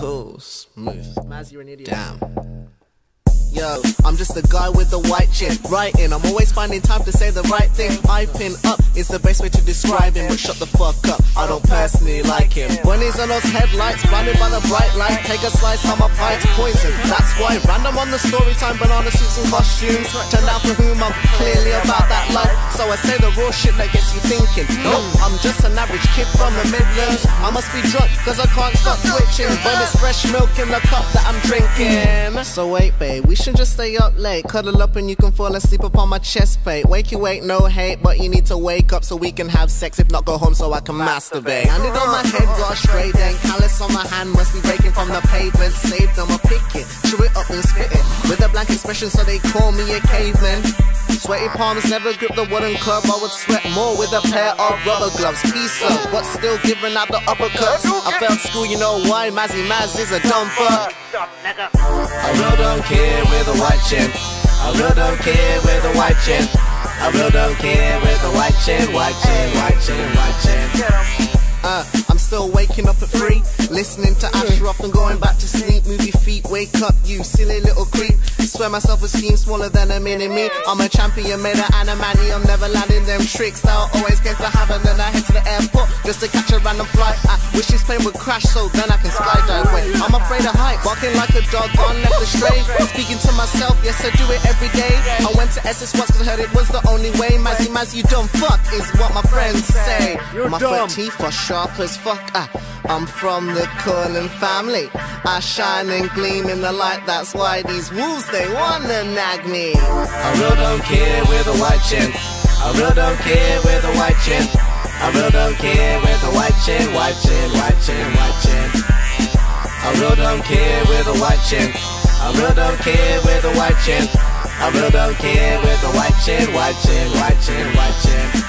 Oh, smooth. Maz, you're an idiot. Damn. Yo, I'm just a guy with a white chin. Writing, I'm always finding time to say the right thing. I pin up is the best way to describe him, but shut the fuck up. I don't personally like him. When he's on those headlights, blinded by the bright light, take a slice on my pipes, poison. That's why random on the story time, banana suits and costumes. Turned out for whom I'm clearly about that life. I say the raw shit that gets you thinking. No, I'm just an average kid from the Midlands. I must be drunk, cause I can't stop twitching. But it's fresh milk in the cup that I'm drinking. So wait, babe, we should just stay up late. Cuddle up and you can fall asleep upon my chest plate. Wake you wake, no hate, but you need to wake up so we can have sex. If not, go home so I can masturbate. Landed on my head, got straight then. Callus on my hand must be breaking from the pavement. Saved them, I pick it, chew it up and spit it. With a blank expression, so they call me a caveman. Sweaty palms never grip the wooden club. I would sweat more with a pair of rubber gloves. Peace up, but still giving out the uppercuts. I failed school, you know why? Mazzi Maz is a dumb fuck. I real don't care with a white chin. I real don't care with a white chin. I real don't care with a white chin, white chin, white chin, white chin. Uh, I'm still waking up at three, listening to Ashraf and going back to sleep. Wake up, you silly little creep. Swear my self-esteem smaller than a mini me. I'm a champion, made an animani. I'm never landing them tricks I always get to have, and then I head to the airport just to catch a random flight. I wish this plane would crash so then I can skydive. Wait, I'm afraid of heights, walking like a dog gone left astray. Speaking to myself, yes I do it every day. I went to Essex once 'cause I heard it was the only way. Mazzi, Mazzi, you dumb fuck is what my friends say. You're my dumb. front teeth are sharp as fuck. Ah, I'm from the Cullen family. I shine and gleam in the light. That's why these wolves they wanna nag me. I real don't care with a white chin. I real don't care with a white chin. I real don't care with a white chin, white chin, white chin, white chin. I real dumb kid with a white chin. I real dumb kid with a white chin. I real dumb kid with a white chin, Watching, watching, watching, watching. white chin.